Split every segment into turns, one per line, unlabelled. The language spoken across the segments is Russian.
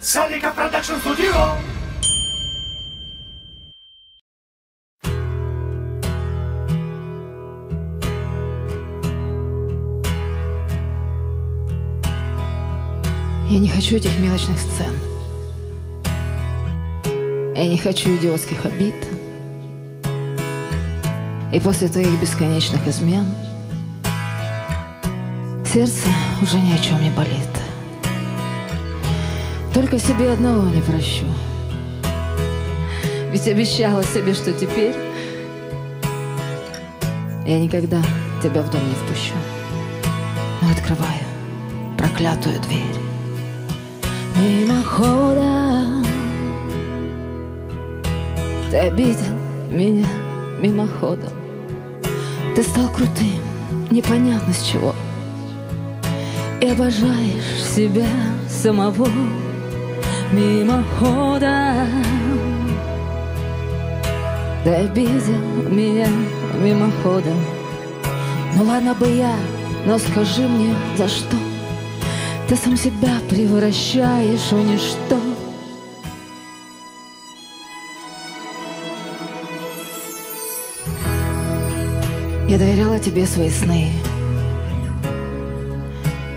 Salikoff Production Studio.
Я не хочу этих мелочных сцен. Я не хочу идиотских обид. И после твоих бесконечных измен сердце уже ни о чем не болит. Только себе одного не прощу. Ведь обещала себе, что теперь я никогда тебя в дом не впущу. Но открываю проклятую дверь. Мимоходом Ты обидел меня мимоходом Ты стал крутым, непонятно с чего И обожаешь себя самого мимоходом. Ты обидел меня мимоходом. Ну ладно бы я, но скажи мне, за что? Ты сам себя превращаешь в ничто. Я доверяла тебе свои сны.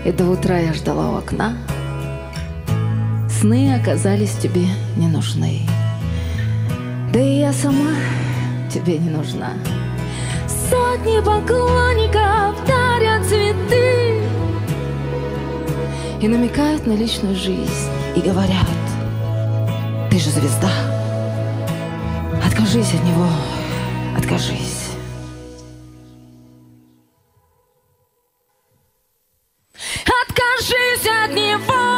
И до утра я ждала у окна сны оказались тебе не нужны. Да и я сама тебе не нужна. Сотни поклонников дарят цветы И намекают на личную жизнь И говорят Ты же звезда Откажись от него Откажись Откажись от него